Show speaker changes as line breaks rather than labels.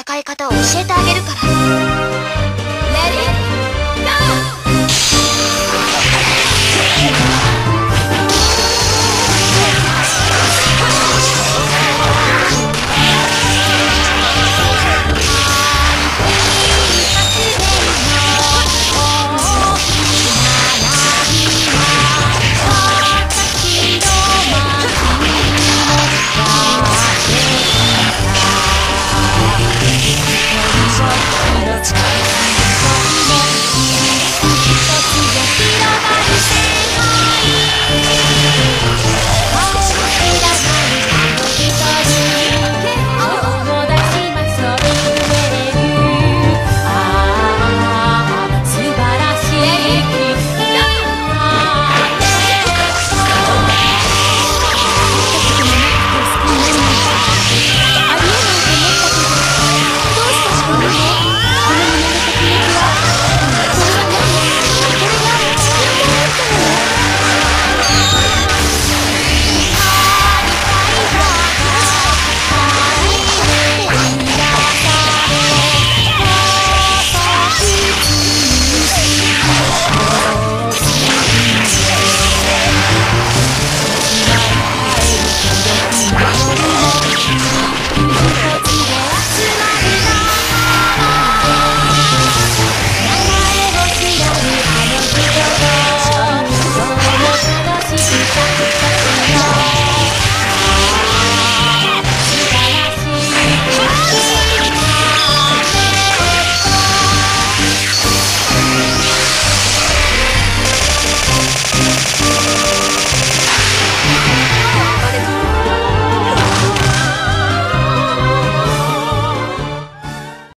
戦い方を教えてあげるから。